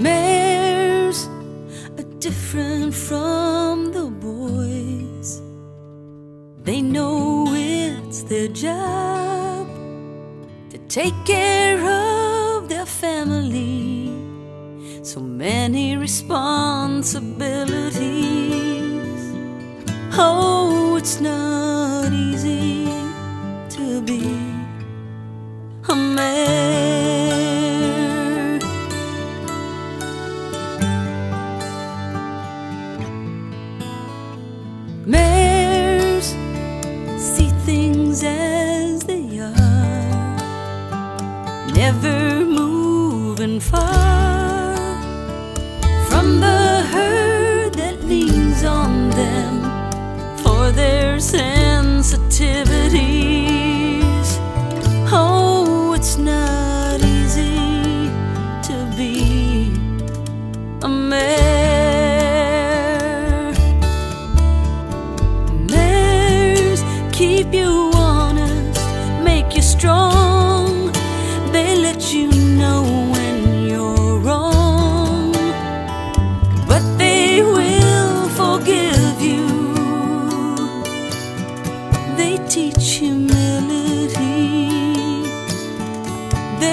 mares are different from the boys. They know it's their job to take care of their family. So many responsibilities. Oh, it's not easy to be a man. Never moving far from the herd that leans on them for their sensitivities. Oh, it's not easy to be a mare. Mares keep you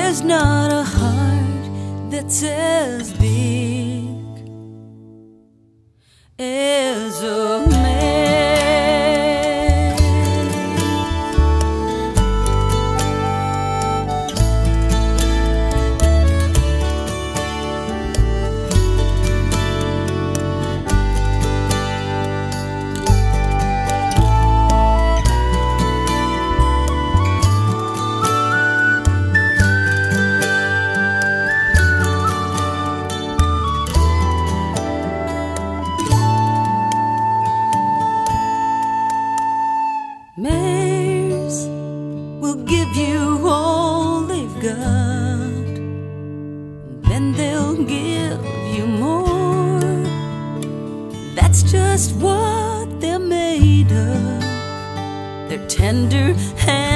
There's not a heart that's as big just what they're made of. They're tender and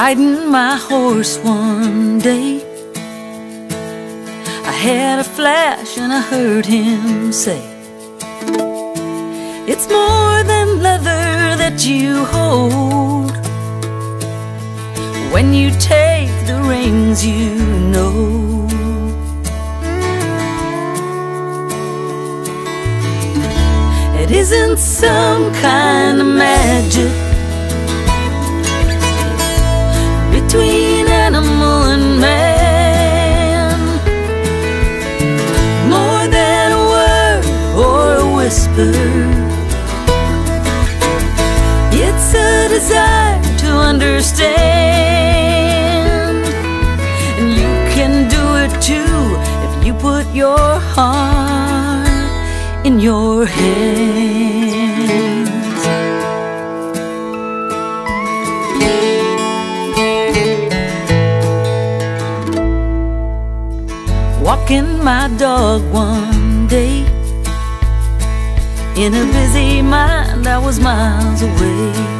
Riding my horse one day, I had a flash and I heard him say, It's more than leather that you hold. When you take the reins, you know. It isn't some kind of magic it's a desire to understand. And you can do it too if you put your heart in your hands. Walking my dog day. In a busy mind, I was miles away.